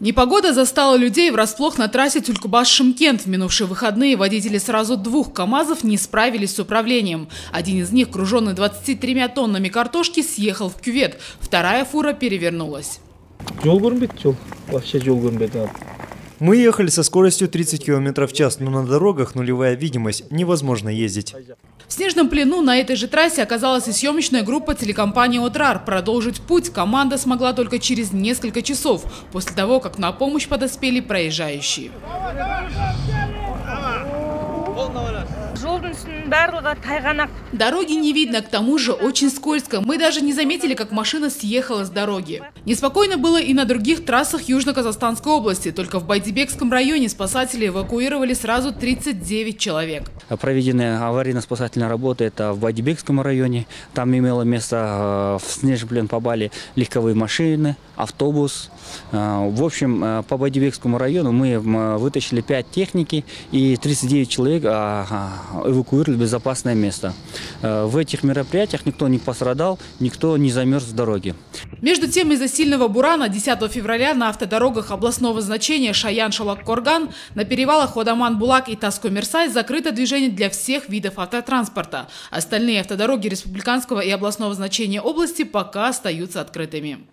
Непогода застала людей врасплох на трассе Тюлькубас-Шимкент. В минувшие выходные водители сразу двух КАМАЗов не справились с управлением. Один из них, груженный 23 тоннами картошки, съехал в кювет. Вторая фура перевернулась. жол көрінбейді жол вообще жол көрінбейді мы ехали со скоростью 30 км в час, но на дорогах нулевая видимость, невозможно ездить. В снежном плену на этой же трассе оказалась и съемочная группа телекомпании «Отрар». Продолжить путь команда смогла только через несколько часов, после того, как на помощь подоспели проезжающие. Дороги не видно, к тому же очень скользко. Мы даже не заметили, как машина съехала с дороги. Неспокойно было и на других трассах Южно-Казахстанской области. Только в Байдибекском районе спасатели эвакуировали сразу 39 человек. Проведенная аварийно-спасательная работа это в Бадибекском районе. Там имело место э, в снежный попали легковые машины, автобус. Э, В общем, э, по Бадибекскому району мы вытащили 5 техники и 39 человек а, а, эвакуировали в безопасное место. В этих мероприятиях никто не пострадал, никто не замерз в дороге. Между тем, из-за сильного бурана 10 февраля на автодорогах областного значения Шаян-Шалак-Корган на перевалах Ходаман-Булак и Таско-Мерсай закрыто движение для всех видов автотранспорта. Остальные автодороги республиканского и областного значения области пока остаются открытыми.